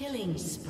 Killing spree.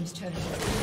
Team's turret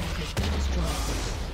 has been destroyed.